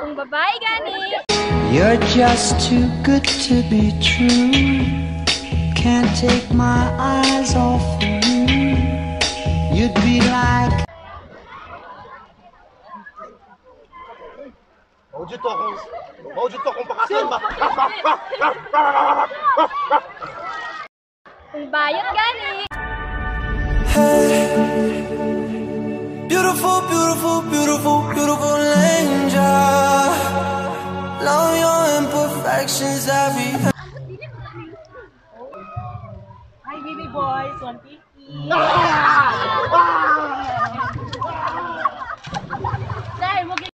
Kung babae gani. You're just too good to be true. Can't take my eyes off you. You'd be like Maudio to akong... Maudio to akong pakasal ba? Kung bayot gani. Beautiful, beautiful, beautiful, all your imperfections every Hi baby boys, one piece. Say,